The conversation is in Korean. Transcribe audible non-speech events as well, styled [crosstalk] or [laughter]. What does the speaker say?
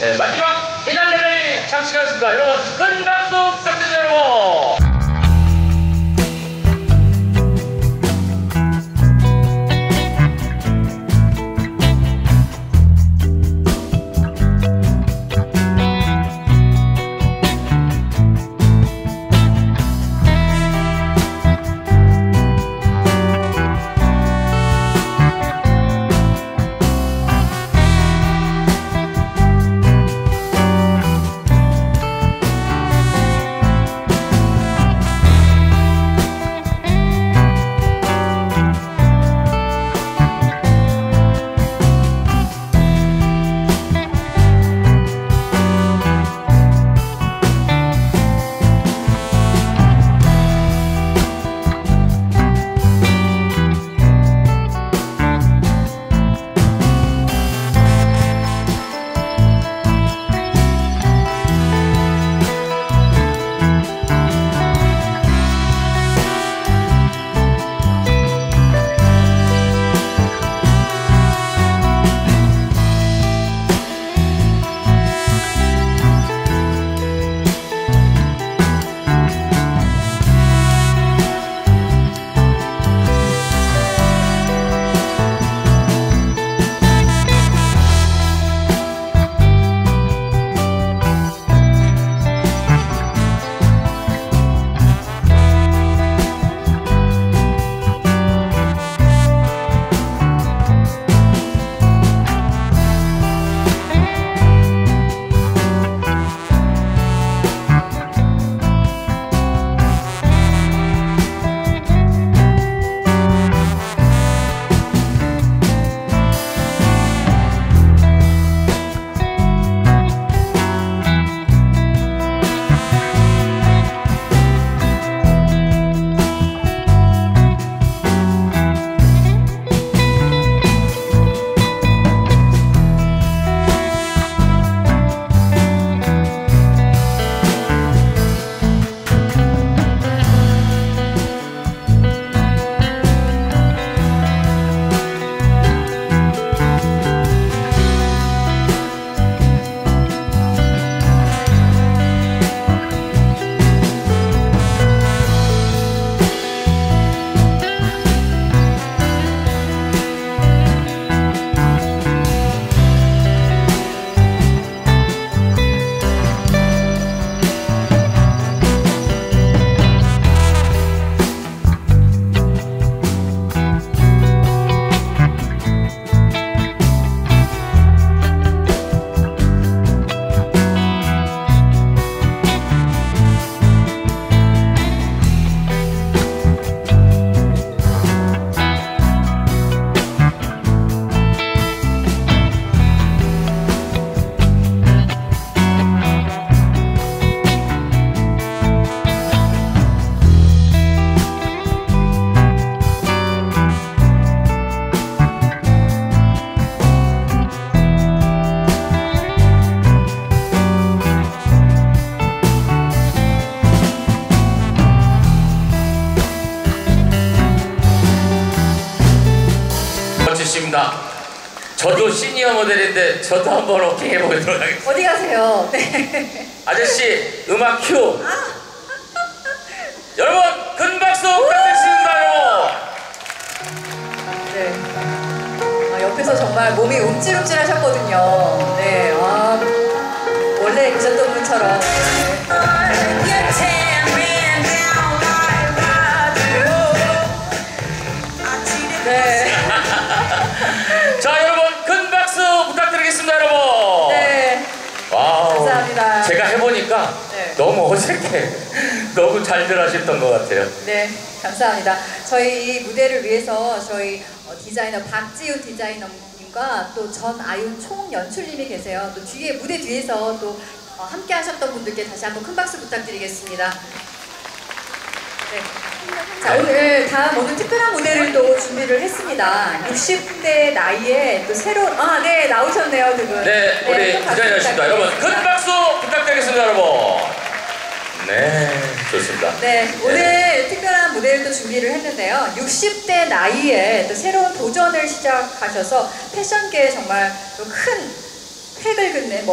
네, 마지막 피날레를 장식하겠습니다. 여러분, 큰 박수 부탁드립 멋지십니다. 저도 시니어 모델인데 저도 한번 어깨 해보도록 하겠습니다. 어디 가세요? 네. 아저씨 음악 큐. [laughs] 여러분 큰 박수 부탁드립니다. 네. 아, 옆에서 정말 몸이 움찔움찔 하셨거든요. 네. 아, 원래 계셨던 분처럼. 네. 너무 어색해. 너무 잘들 하셨던 것 같아요. 네, 감사합니다. 저희 이 무대를 위해서 저희 어, 디자이너 박지우 디자이너님과 또 전 아윤 총 연출님이 계세요. 또 뒤에 무대 뒤에서 또 어, 함께 하셨던 분들께 다시 한번 큰 박수 부탁드리겠습니다. 네. 자 오늘 다음 오늘 특별한 무대를 또 준비를 했습니다. 60대 나이에 또 새로운 아네 나오셨네요 두 분. 네, 우리 큰 박수 디자이너십니다. 여러분 큰. 박수 부탁드리겠습니다 여러분. 네, 좋습니다. 네, 오늘 특별한 무대를 또 준비를 했는데요. 60대 나이에 또 새로운 도전을 시작하셔서 패션계에 정말 또큰 획을 긋는